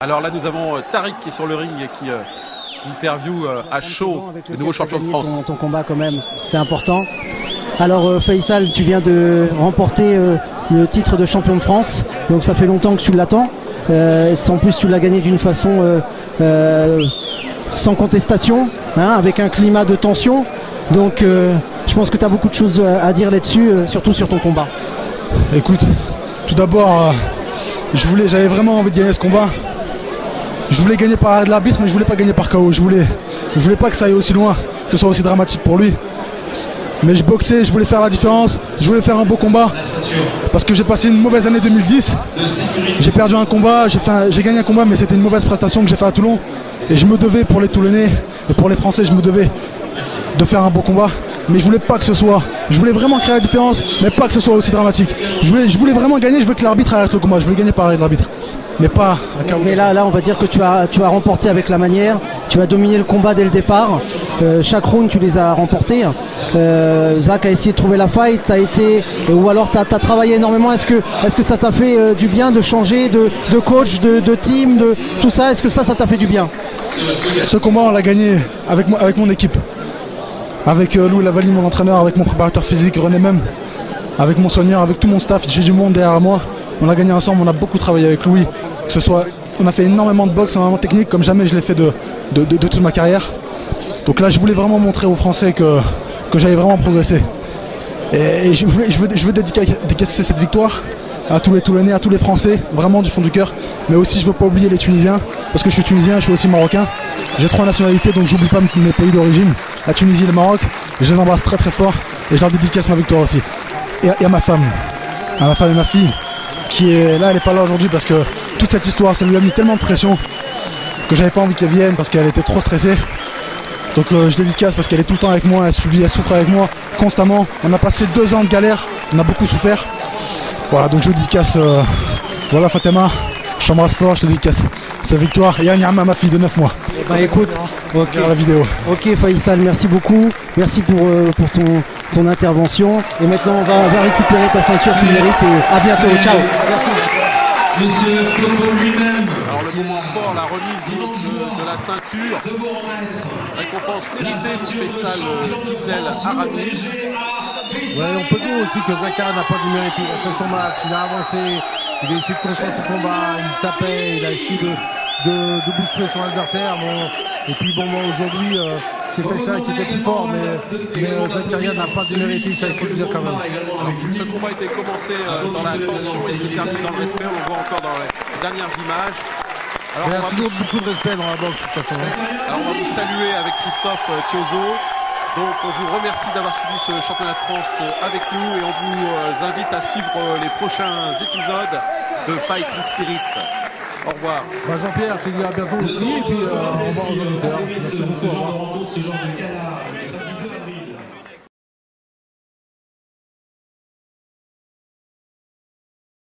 Alors là, nous avons euh, Tariq qui est sur le ring et qui euh, interview euh, à chaud le nouveau champion de France. Ton, ton combat quand même, c'est important. Alors euh, Faisal, tu viens de remporter euh, le titre de champion de France, donc ça fait longtemps que tu l'attends. Euh, en plus, tu l'as gagné d'une façon euh, euh, sans contestation, hein, avec un climat de tension. Donc euh, je pense que tu as beaucoup de choses à dire là-dessus, euh, surtout sur ton combat. Écoute, tout d'abord, euh, je voulais, j'avais vraiment envie de gagner ce combat. Je voulais gagner par arrêt de l'arbitre, mais je voulais pas gagner par KO. Je voulais, je voulais pas que ça aille aussi loin, que ce soit aussi dramatique pour lui. Mais je boxais, je voulais faire la différence, je voulais faire un beau combat. Parce que j'ai passé une mauvaise année 2010. J'ai perdu un combat, j'ai gagné un combat, mais c'était une mauvaise prestation que j'ai fait à Toulon. Et je me devais pour les Toulonnais et pour les Français, je me devais de faire un beau combat. Mais je voulais pas que ce soit. Je voulais vraiment créer la différence, mais pas que ce soit aussi dramatique. Je voulais, je voulais vraiment gagner, je veux que l'arbitre arrête le combat. Je voulais gagner par arrêt de l'arbitre. Mais pas à KO. Mais là, là, on va dire que tu as, tu as remporté avec la manière, tu as dominé le combat dès le départ. Euh, chaque round, tu les as remportés. Euh, Zach a essayé de trouver la faille, été, ou alors tu as, travaillé énormément. Est-ce que, est que ça t'a fait euh, du bien de changer de, de coach, de, de team, de tout ça? Est-ce que ça, ça t'a fait du bien? Ce combat, on l'a gagné avec, moi- avec mon équipe. Avec Louis Lavali, mon entraîneur, avec mon préparateur physique, René même, avec mon soigneur, avec tout mon staff. J'ai du monde derrière moi. On a gagné ensemble, on a beaucoup travaillé avec Louis. Que ce soit, on a fait énormément de boxe, énormément de technique, comme jamais je l'ai fait de, toute ma carrière. Donc là, je voulais vraiment montrer aux Français que, j'avais vraiment progressé. Et, je, veux, je dédicacer cette victoire à tous les Toulonnais, à tous les Français, vraiment du fond du cœur. Mais aussi, je veux pas oublier les Tunisiens, parce que je suis Tunisien, je suis aussi Marocain. J'ai trois nationalités, donc j'oublie pas mes pays d'origine, la Tunisie et le Maroc. Je les embrasse très très fort et je leur dédicace ma victoire aussi. Et à ma femme, à ma femme et ma fille, qui est là, elle est pas là aujourd'hui parce que toute cette histoire, ça lui a mis tellement de pression que j'avais pas envie qu'elle vienne parce qu'elle était trop stressée. Donc euh, je dédicace parce qu'elle est tout le temps avec moi, elle subit, elle souffre avec moi constamment. On a passé deux ans de galère, on a beaucoup souffert. Voilà, donc je dédicace, euh, voilà Fatima, je t'embrasse fort, je te dédicace sa victoire. Et à ma fille de 9 mois. Bah écoute, ok, Regarde la vidéo. ok Faisal, merci beaucoup, merci pour, euh, pour ton, ton intervention. Et maintenant, on va, on va récupérer ta ceinture, tu le mérites. Et à bientôt, ciao. Merci. Monsieur Coco lui-même, Alors le moment fort, la remise donc, de, de la ceinture, de vous remettre récompense méritée pour Faisal euh, Ibnel Arami. Ouais, on peut dire aussi que Zakaria n'a pas dû mériter. Il a fait son match, il a avancé, il a essayé de construire son combat, il tapait, il a essayé de, de, de bousculer son adversaire. Bon. Et puis bon, moi, aujourd'hui, euh, c'est Faisal qui était plus fort, mais, mais Zakaria n'a pas démérité, ça il faut le dire quand même. Ce combat a été commencé euh, dans la tension et il se termine dans le respect. On le voit encore dans les- ces dernières images. Alors Il y a toujours vous, beaucoup de respect dans la boxe, de toute façon. hein. alors, on va vous saluer avec Christophe euh, Thiozo. Donc on vous remercie d'avoir suivi ce championnat de France euh, avec nous et on vous invite à suivre les prochains épisodes de Fighting Spirit. Au revoir. Bah, Jean-Pierre, je te dis à bientôt aussi, et puis euh, au revoir aux auditeurs. Merci beaucoup. au revoir. rencontre ce genre de gala